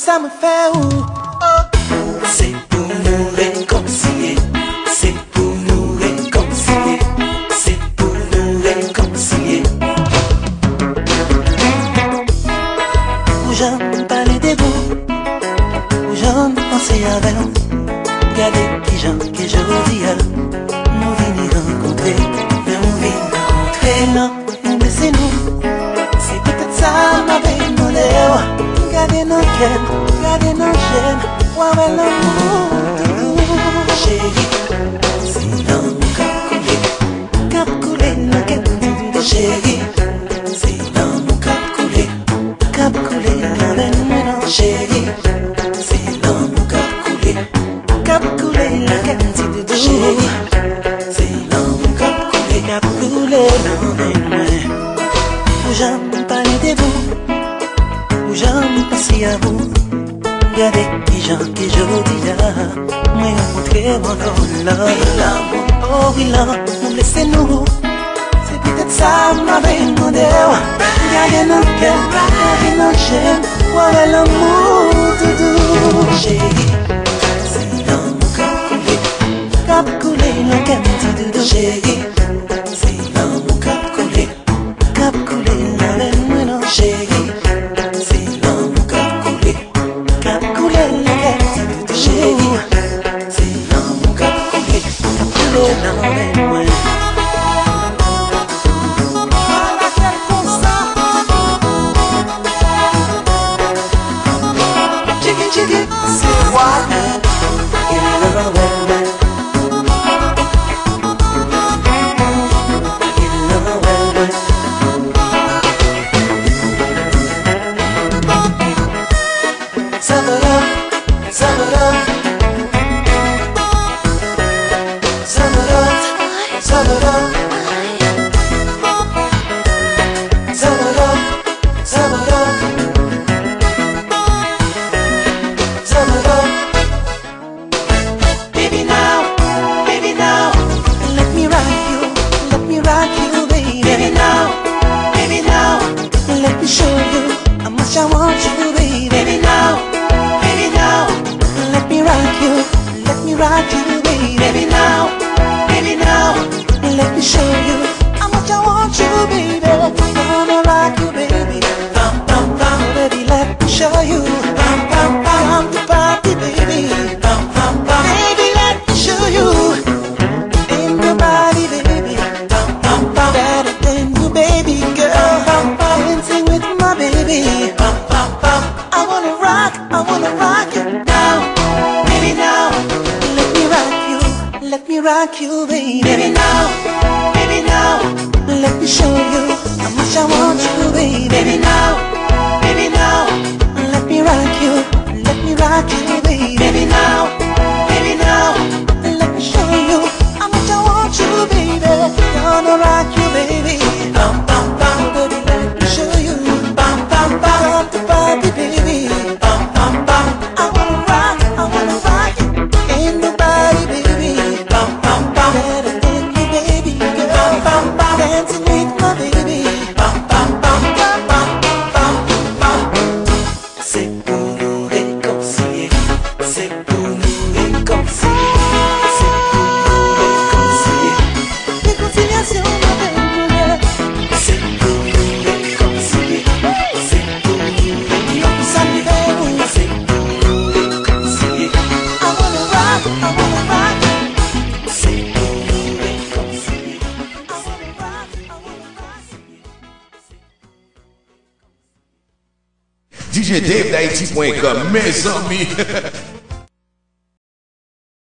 ça me fait où? C'est pour nous réconcilier, c'est pour nous réconcilier, c'est pour nous réconcilier. Où j'en parler des goûts, où j'en penser à Valon, regardez qui j'en que je vous dis, nous venons rencontrer, mais on rencontrer, non. Regardez nos gènes, regardez nos gènes, voir l'amour. Si a ou, gade ki jan ki jodi la Mwen yon moutre mwen kon la. Wila moun, oh wila, moun lese nou. Se pitet sa mwen ve mwen dewa Gade nan kem, gade nan jem Wave l'amou doudou. Che Lord, darling. like you, baby. Baby, now, baby, now. Let me show you how much I want you, baby. Baby, now. djdave d'Haïti.com, mes amis.